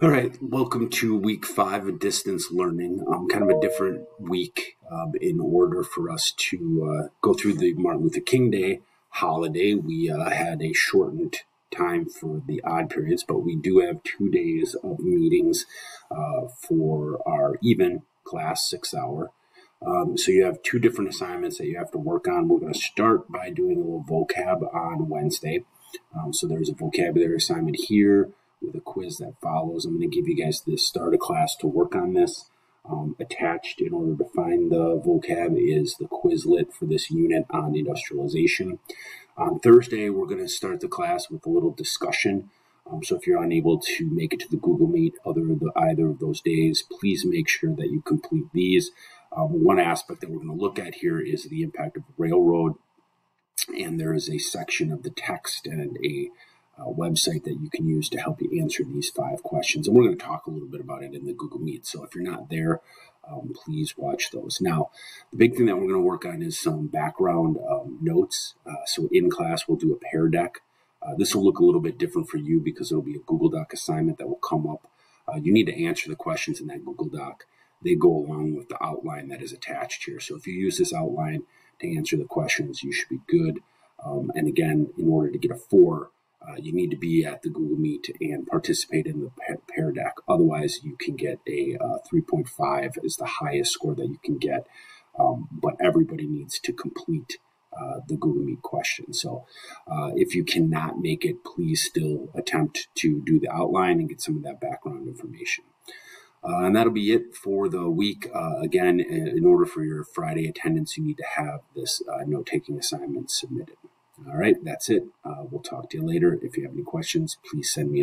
All right, welcome to week five of distance learning. Um, kind of a different week um, in order for us to uh, go through the Martin Luther King Day holiday. We uh, had a shortened time for the odd periods, but we do have two days of meetings uh, for our even class, six hour. Um, so you have two different assignments that you have to work on. We're going to start by doing a little vocab on Wednesday. Um, so there's a vocabulary assignment here with a quiz that follows. I'm going to give you guys the start of class to work on this. Um, attached in order to find the vocab is the Quizlet for this unit on industrialization. On Thursday, we're going to start the class with a little discussion. Um, so if you're unable to make it to the Google Meet other the, either of those days, please make sure that you complete these. Um, one aspect that we're going to look at here is the impact of railroad, and there is a section of the text and a uh, website that you can use to help you answer these five questions. And we're going to talk a little bit about it in the Google Meet. So if you're not there, um, please watch those. Now, the big thing that we're going to work on is some background um, notes. Uh, so in class, we'll do a Pear Deck. Uh, this will look a little bit different for you because it'll be a Google Doc assignment that will come up. Uh, you need to answer the questions in that Google Doc. They go along with the outline that is attached here. So if you use this outline to answer the questions, you should be good. Um, and again, in order to get a four, uh, you need to be at the Google Meet and participate in the Pear Deck. Otherwise, you can get a uh, 3.5 is the highest score that you can get. Um, but everybody needs to complete uh, the Google Meet question. So uh, if you cannot make it, please still attempt to do the outline and get some of that background information. Uh, and that'll be it for the week. Uh, again, in order for your Friday attendance, you need to have this note taking assignment submitted. All right, that's it. Uh, we'll talk to you later. If you have any questions, please send me.